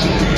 Shit.